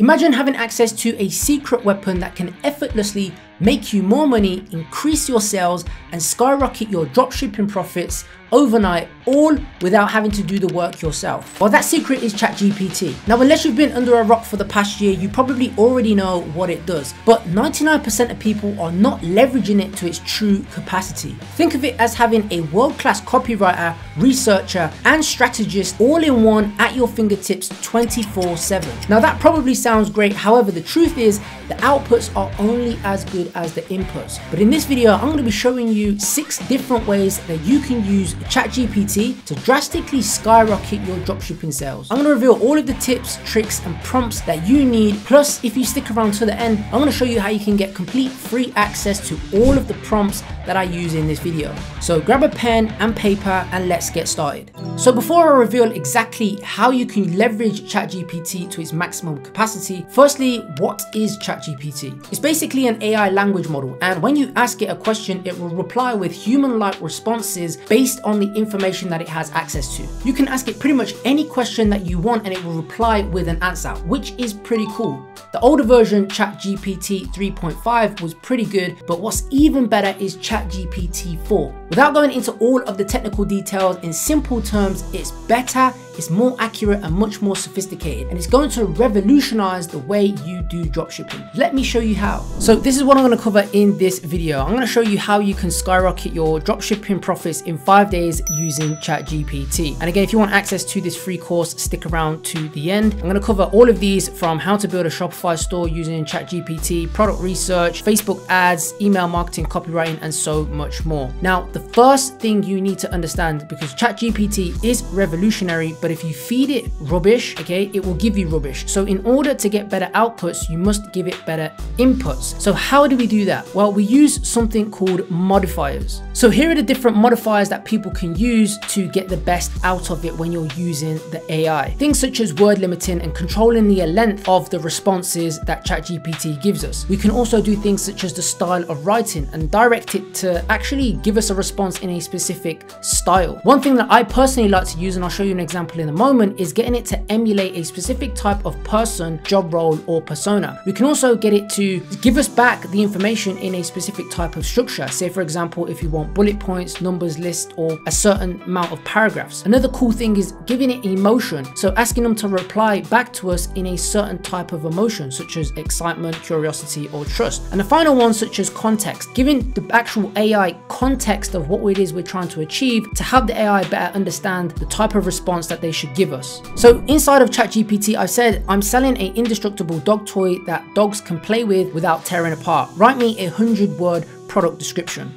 Imagine having access to a secret weapon that can effortlessly make you more money, increase your sales, and skyrocket your dropshipping profits overnight, all without having to do the work yourself. Well, that secret is ChatGPT. Now, unless you've been under a rock for the past year, you probably already know what it does, but 99% of people are not leveraging it to its true capacity. Think of it as having a world-class copywriter, researcher, and strategist all in one at your fingertips 24-7. Now, that probably sounds great. However, the truth is the outputs are only as good as the inputs. But in this video, I'm going to be showing you six different ways that you can use ChatGPT to drastically skyrocket your dropshipping sales. I'm going to reveal all of the tips, tricks, and prompts that you need. Plus, if you stick around to the end, I'm going to show you how you can get complete free access to all of the prompts that I use in this video. So grab a pen and paper and let's get started. So before I reveal exactly how you can leverage ChatGPT to its maximum capacity, firstly, what is ChatGPT? It's basically an AI language model and when you ask it a question, it will reply with human-like responses based on the information that it has access to. You can ask it pretty much any question that you want and it will reply with an answer, which is pretty cool. The older version, ChatGPT 3.5 was pretty good, but what's even better is ChatGPT 4. Without going into all of the technical details, in simple terms, it's better, it's more accurate and much more sophisticated and it's going to revolutionize the way you do dropshipping. Let me show you how. So this is what I'm going to cover in this video. I'm going to show you how you can skyrocket your dropshipping profits in five days using ChatGPT. And again, if you want access to this free course, stick around to the end. I'm going to cover all of these from how to build a Shopify store using ChatGPT, product research, Facebook ads, email marketing, copywriting, and so much more. Now, the first thing you need to understand because ChatGPT is revolutionary, but if you feed it rubbish, okay, it will give you rubbish. So in order to get better outputs, you must give it better inputs. So how do we do that? Well, we use something called modifiers. So here are the different modifiers that people can use to get the best out of it when you're using the AI. Things such as word limiting and controlling the length of the responses that ChatGPT gives us. We can also do things such as the style of writing and direct it to actually give us a response in a specific style. One thing that I personally like to use, and I'll show you an example example in a moment is getting it to emulate a specific type of person, job role, or persona. We can also get it to give us back the information in a specific type of structure. Say for example, if you want bullet points, numbers list, or a certain amount of paragraphs. Another cool thing is giving it emotion. So asking them to reply back to us in a certain type of emotion, such as excitement, curiosity, or trust. And the final one, such as context, giving the actual AI context of what it is we're trying to achieve to help the AI better understand the type of response that they should give us. So inside of ChatGPT, I said, I'm selling a indestructible dog toy that dogs can play with without tearing apart. Write me a 100 word product description.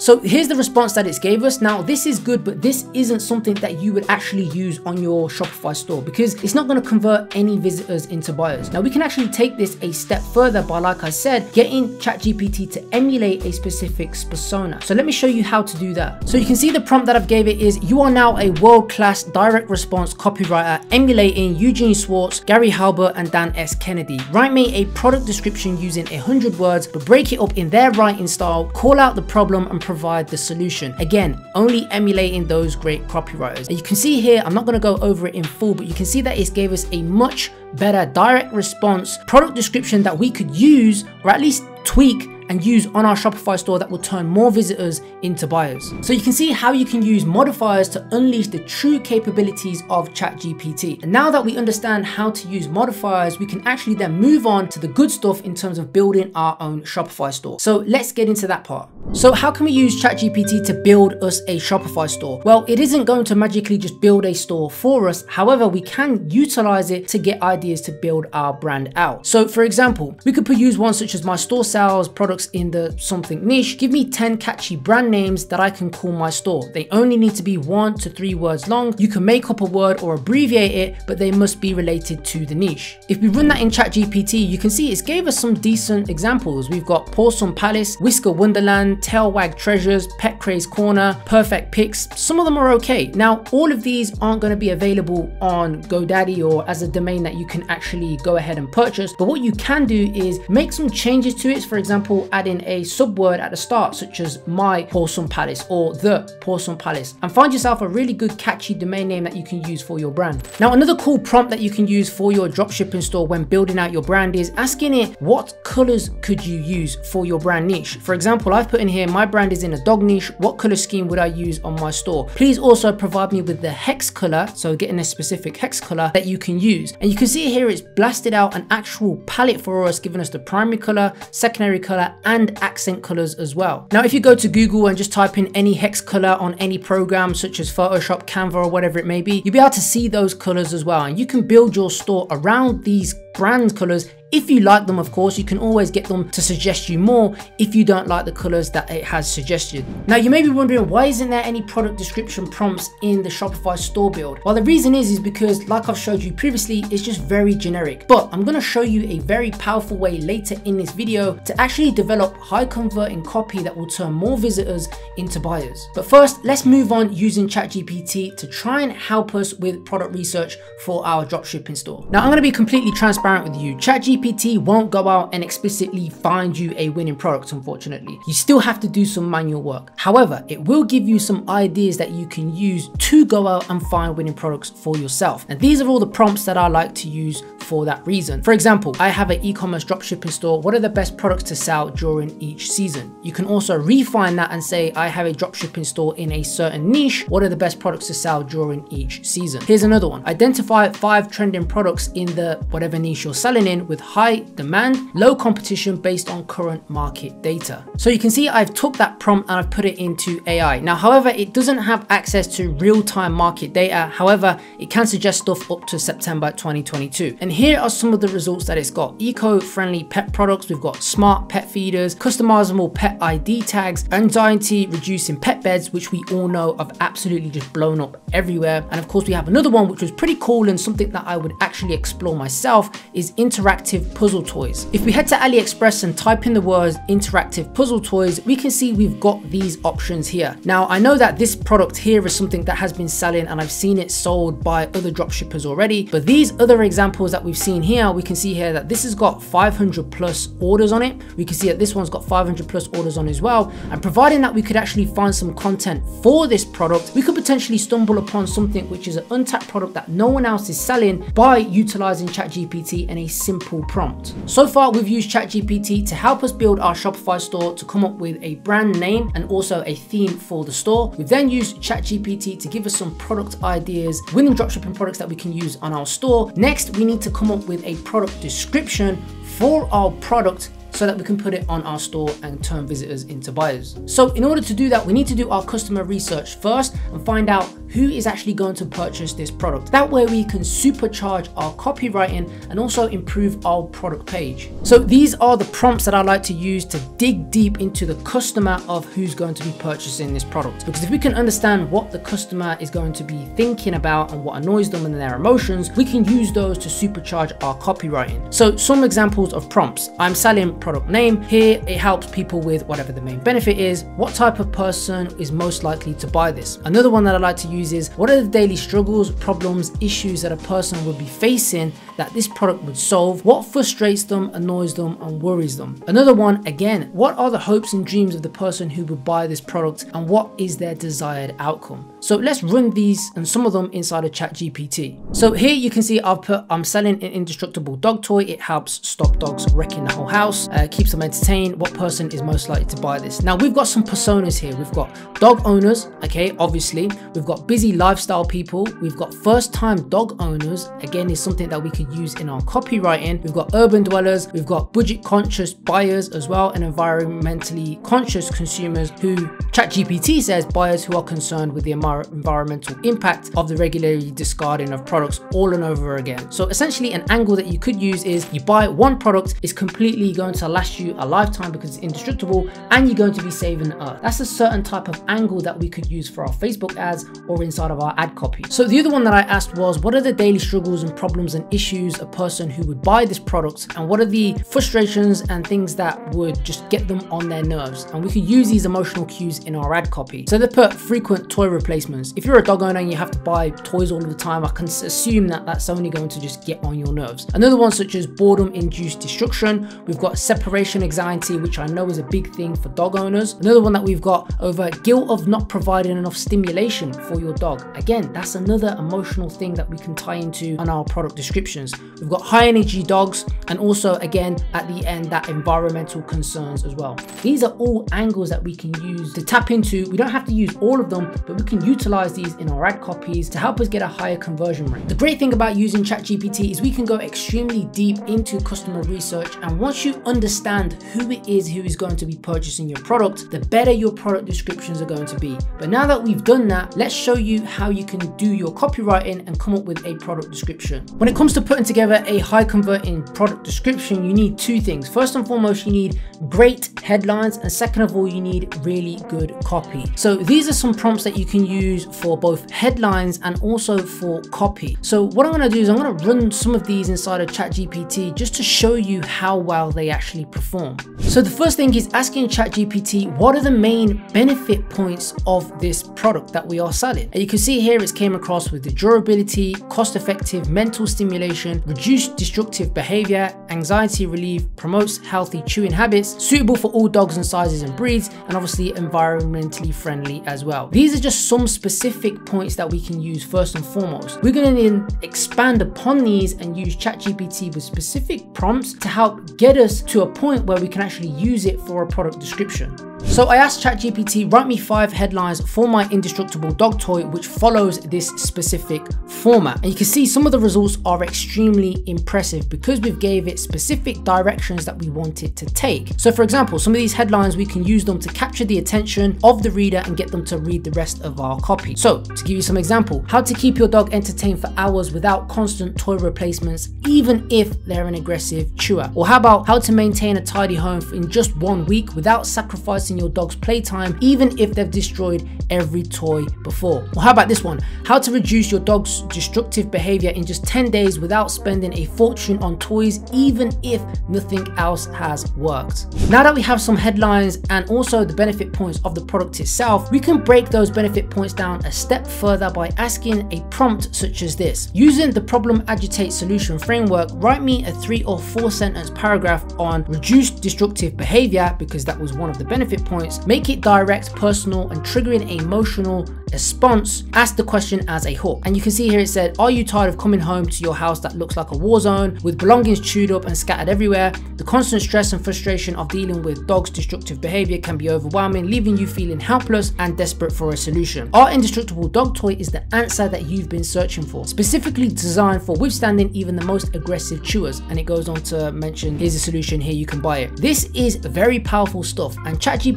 So here's the response that it gave us. Now this is good, but this isn't something that you would actually use on your Shopify store because it's not going to convert any visitors into buyers. Now we can actually take this a step further by, like I said, getting ChatGPT to emulate a specific persona. So let me show you how to do that. So you can see the prompt that I've gave it is, you are now a world-class direct response copywriter emulating Eugene Schwartz, Gary Halbert, and Dan S. Kennedy. Write me a product description using a hundred words, but break it up in their writing style, call out the problem and provide the solution. Again, only emulating those great copywriters. And you can see here, I'm not gonna go over it in full, but you can see that it gave us a much better direct response product description that we could use or at least tweak and use on our Shopify store that will turn more visitors into buyers. So you can see how you can use modifiers to unleash the true capabilities of ChatGPT. And now that we understand how to use modifiers, we can actually then move on to the good stuff in terms of building our own Shopify store. So let's get into that part. So how can we use ChatGPT to build us a Shopify store? Well, it isn't going to magically just build a store for us. However, we can utilize it to get ideas to build our brand out. So for example, we could use one such as my store sales, products in the something niche, give me 10 catchy brand names that I can call my store. They only need to be one to three words long. You can make up a word or abbreviate it, but they must be related to the niche. If we run that in ChatGPT, you can see it gave us some decent examples. We've got Porcelain Palace, Whisker Wonderland, Tail Wag Treasures, Pet Craze Corner, Perfect Picks, some of them are okay. Now, all of these aren't going to be available on GoDaddy or as a domain that you can actually go ahead and purchase. But what you can do is make some changes to it. For example, adding a subword at the start, such as my Porcelain Palace or the Porcelain Palace, and find yourself a really good catchy domain name that you can use for your brand. Now, another cool prompt that you can use for your dropshipping store when building out your brand is asking it what colors could you use for your brand niche. For example, I've put in here, my brand is in a dog niche. What color scheme would I use on my store? Please also provide me with the hex color. So getting a specific hex color that you can use. And you can see here, it's blasted out an actual palette for us, giving us the primary color, secondary color, and accent colors as well. Now, if you go to Google and just type in any hex color on any program, such as Photoshop, Canva, or whatever it may be, you'll be able to see those colors as well. And you can build your store around these brand colors if you like them, of course, you can always get them to suggest you more if you don't like the colors that it has suggested. Now, you may be wondering, why isn't there any product description prompts in the Shopify store build? Well, the reason is, is because like I've showed you previously, it's just very generic. But I'm gonna show you a very powerful way later in this video to actually develop high converting copy that will turn more visitors into buyers. But first, let's move on using ChatGPT to try and help us with product research for our dropshipping store. Now, I'm gonna be completely transparent with you. ChatGPT won't go out and explicitly find you a winning product, unfortunately. You still have to do some manual work. However, it will give you some ideas that you can use to go out and find winning products for yourself. And these are all the prompts that I like to use for that reason. For example, I have an e-commerce dropshipping store. What are the best products to sell during each season? You can also refine that and say, I have a dropshipping store in a certain niche. What are the best products to sell during each season? Here's another one. Identify five trending products in the whatever niche you're selling in with high demand, low competition based on current market data. So you can see I've took that prompt and I've put it into AI. Now, however, it doesn't have access to real-time market data. However, it can suggest stuff up to September 2022. And here are some of the results that it's got. Eco-friendly pet products, we've got smart pet feeders, customizable pet ID tags, anxiety reducing pet beds, which we all know have absolutely just blown up everywhere. And of course we have another one, which was pretty cool and something that I would actually explore myself is interactive puzzle toys. If we head to AliExpress and type in the words interactive puzzle toys, we can see we've got these options here. Now, I know that this product here is something that has been selling and I've seen it sold by other dropshippers already, but these other examples that we've seen here, we can see here that this has got 500 plus orders on it. We can see that this one's got 500 plus orders on as well. And providing that we could actually find some content for this product, we could potentially stumble upon something which is an untapped product that no one else is selling by utilizing ChatGPT and a simple prompt. So far, we've used ChatGPT to help us build our Shopify store to come up with a brand name and also a theme for the store. We've then used ChatGPT to give us some product ideas, winning dropshipping products that we can use on our store. Next, we need to come up with a product description for our product so that we can put it on our store and turn visitors into buyers. So in order to do that, we need to do our customer research first and find out who is actually going to purchase this product. That way we can supercharge our copywriting and also improve our product page. So these are the prompts that I like to use to dig deep into the customer of who's going to be purchasing this product. Because if we can understand what the customer is going to be thinking about and what annoys them and their emotions, we can use those to supercharge our copywriting. So some examples of prompts. I'm selling product name. Here it helps people with whatever the main benefit is. What type of person is most likely to buy this? Another one that I like to use is what are the daily struggles, problems, issues that a person would be facing that this product would solve, what frustrates them, annoys them, and worries them. Another one, again, what are the hopes and dreams of the person who would buy this product and what is their desired outcome? So let's run these and some of them inside of ChatGPT. So here you can see I've put, I'm selling an indestructible dog toy. It helps stop dogs wrecking the whole house, uh, keeps them entertained. What person is most likely to buy this? Now we've got some personas here. We've got dog owners, okay, obviously. We've got busy lifestyle people. We've got first time dog owners. Again, is something that we could use in our copywriting. We've got urban dwellers. We've got budget conscious buyers as well and environmentally conscious consumers who ChatGPT says buyers who are concerned with the environmental impact of the regularly discarding of products all and over again. So essentially an angle that you could use is you buy one product, it's completely going to last you a lifetime because it's indestructible and you're going to be saving earth. That's a certain type of angle that we could use for our Facebook ads or inside of our ad copy. So the other one that I asked was what are the daily struggles and problems and issues a person who would buy this product and what are the frustrations and things that would just get them on their nerves. And we could use these emotional cues in our ad copy. So they put frequent toy replacements. If you're a dog owner and you have to buy toys all the time, I can assume that that's only going to just get on your nerves. Another one such as boredom induced destruction. We've got separation anxiety, which I know is a big thing for dog owners. Another one that we've got over guilt of not providing enough stimulation for your dog. Again, that's another emotional thing that we can tie into on our product descriptions. We've got high energy dogs and also again at the end that environmental concerns as well. These are all angles that we can use to tap into. We don't have to use all of them, but we can utilize these in our ad copies to help us get a higher conversion rate. The great thing about using ChatGPT is we can go extremely deep into customer research and once you understand who it is who is going to be purchasing your product, the better your product descriptions are going to be. But now that we've done that, let's show you how you can do your copywriting and come up with a product description. When it comes to putting together a high converting product description, you need two things. First and foremost, you need great headlines and second of all, you need really good copy. So these are some prompts that you can use for both headlines and also for copy. So what I'm gonna do is I'm gonna run some of these inside of ChatGPT just to show you how well they actually perform. So the first thing is asking ChatGPT, what are the main benefit points of this product that we are selling? And you can see here it's came across with the durability, cost effective mental stimulation, reduced destructive behavior, anxiety relief, promotes healthy chewing habits, suitable for all dogs and sizes and breeds, and obviously environmentally friendly as well. These are just some specific points that we can use first and foremost. We're going to then expand upon these and use ChatGPT with specific prompts to help get us to a point where we can actually use it for a product description. So I asked ChatGPT, write me five headlines for my indestructible dog toy, which follows this specific format. And you can see some of the results are extremely impressive because we've gave it specific directions that we want it to take. So for example, some of these headlines, we can use them to capture the attention of the reader and get them to read the rest of our copy. So to give you some example, how to keep your dog entertained for hours without constant toy replacements, even if they're an aggressive chewer. Or how about how to maintain a tidy home in just one week without sacrificing your dog's playtime, even if they've destroyed every toy before. Well, how about this one? How to reduce your dog's destructive behavior in just 10 days without spending a fortune on toys, even if nothing else has worked. Now that we have some headlines and also the benefit points of the product itself, we can break those benefit points down a step further by asking a prompt such as this. Using the problem agitate solution framework, write me a three or four sentence paragraph on reduced destructive behavior because that was one of the benefit points. Make it direct, personal and triggering a emotional response, ask the question as a hook. And you can see here it said, are you tired of coming home to your house that looks like a war zone with belongings chewed up and scattered everywhere? The constant stress and frustration of dealing with dogs' destructive behavior can be overwhelming, leaving you feeling helpless and desperate for a solution. Our indestructible dog toy is the answer that you've been searching for, specifically designed for withstanding even the most aggressive chewers. And it goes on to mention, here's a solution, here you can buy it. This is very powerful stuff and ChatGPT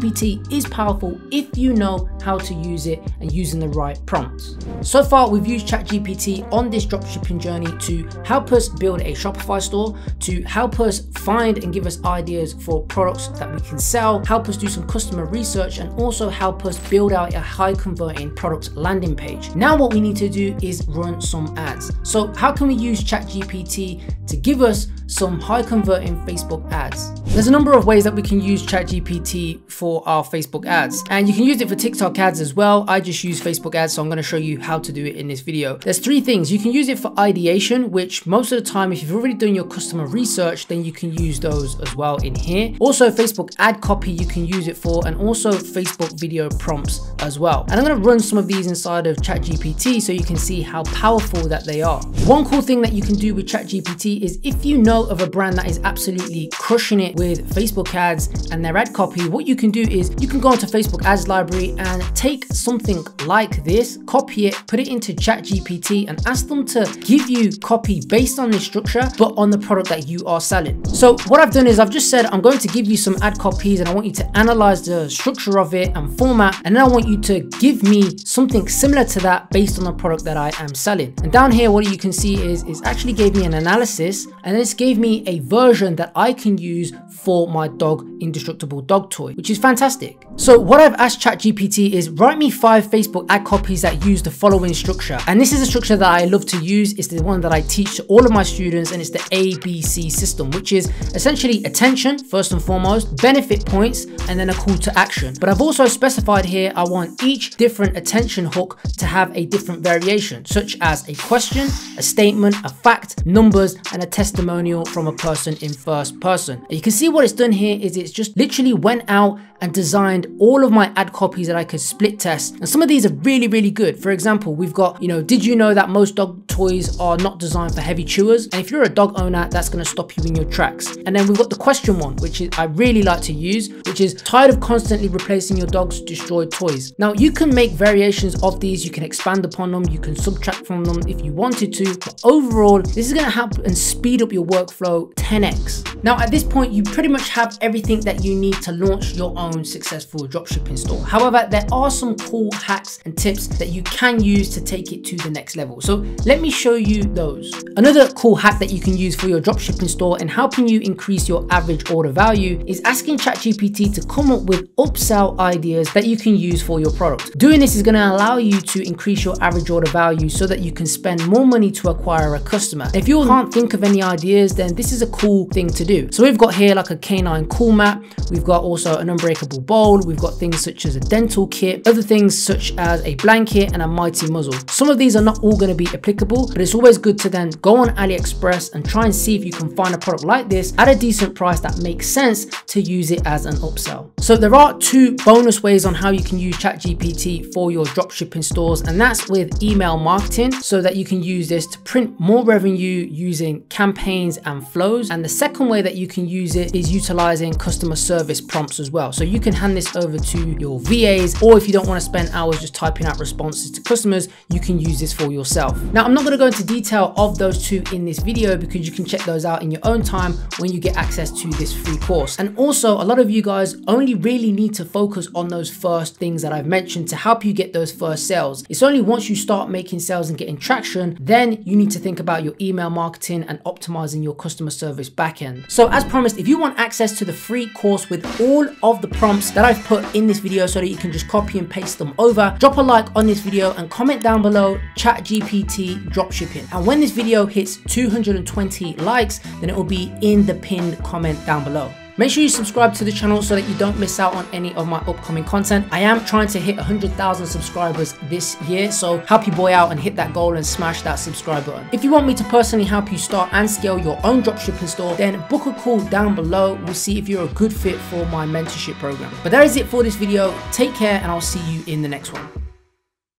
is powerful if you know how to use it and using the right prompts. So far, we've used ChatGPT on this dropshipping journey to help us build a Shopify store, to help us find and give us ideas for products that we can sell, help us do some customer research, and also help us build out a high converting product landing page. Now, what we need to do is run some ads. So, how can we use ChatGPT to give us some high converting Facebook ads. There's a number of ways that we can use ChatGPT for our Facebook ads and you can use it for TikTok ads as well. I just use Facebook ads so I'm going to show you how to do it in this video. There's three things. You can use it for ideation which most of the time if you've already done your customer research then you can use those as well in here. Also Facebook ad copy you can use it for and also Facebook video prompts as well. And I'm to run some of these inside of ChatGPT so you can see how powerful that they are. One cool thing that you can do with ChatGPT is if you know of a brand that is absolutely crushing it with Facebook ads and their ad copy, what you can do is you can go onto Facebook ads library and take something like this, copy it, put it into ChatGPT and ask them to give you copy based on this structure, but on the product that you are selling. So what I've done is I've just said, I'm going to give you some ad copies and I want you to analyze the structure of it and format. And then I want you to give me something similar to that based on the product that I am selling. And down here, what you can see is, is actually gave me an analysis and this gave me a version that I can use for my dog indestructible dog toy, which is fantastic. So what I've asked ChatGPT is write me five Facebook ad copies that use the following structure. And this is a structure that I love to use. It's the one that I teach to all of my students and it's the ABC system, which is essentially attention, first and foremost, benefit points, and then a call to action. But I've also specified here, I want each different attention hook to have a different variation, such as a question, a statement, a fact, numbers, and a testimonial from a person in first person. And you can see what it's done here is it's just literally went out and designed all of my ad copies that I could split test. And some of these are really, really good. For example, we've got, you know, did you know that most dog toys are not designed for heavy chewers? And if you're a dog owner, that's gonna stop you in your tracks. And then we've got the question one, which is I really like to use, which is tired of constantly replacing your dog's destroyed toys. Now you can make variations of these, you can expand upon them, you can subtract from them if you wanted to. But overall, this is gonna help and speed up your workflow 10x. Now at this point, you pretty much have everything that you need to launch your own own successful dropshipping store. However, there are some cool hacks and tips that you can use to take it to the next level. So let me show you those. Another cool hack that you can use for your dropshipping store and helping you increase your average order value is asking ChatGPT to come up with upsell ideas that you can use for your product. Doing this is going to allow you to increase your average order value so that you can spend more money to acquire a customer. If you can't think of any ideas, then this is a cool thing to do. So we've got here like a canine cool mat. We've got also an unbreakable bowl. We've got things such as a dental kit, other things such as a blanket and a mighty muzzle. Some of these are not all going to be applicable, but it's always good to then go on AliExpress and try and see if you can find a product like this at a decent price that makes sense to use it as an upsell. So there are two bonus ways on how you can use ChatGPT for your dropshipping stores, and that's with email marketing so that you can use this to print more revenue using campaigns and flows. And the second way that you can use it is utilizing customer service prompts as well. So you can hand this over to your VAs, or if you don't want to spend hours just typing out responses to customers, you can use this for yourself. Now, I'm not going to go into detail of those two in this video because you can check those out in your own time when you get access to this free course. And also, a lot of you guys only really need to focus on those first things that I've mentioned to help you get those first sales. It's only once you start making sales and getting traction, then you need to think about your email marketing and optimizing your customer service backend. So as promised, if you want access to the free course with all of the prompts that I've put in this video so that you can just copy and paste them over. Drop a like on this video and comment down below chat GPT dropshipping. And when this video hits 220 likes, then it will be in the pinned comment down below. Make sure you subscribe to the channel so that you don't miss out on any of my upcoming content. I am trying to hit 100,000 subscribers this year, so help your boy out and hit that goal and smash that subscribe button. If you want me to personally help you start and scale your own dropshipping store, then book a call down below. We'll see if you're a good fit for my mentorship program. But that is it for this video. Take care and I'll see you in the next one.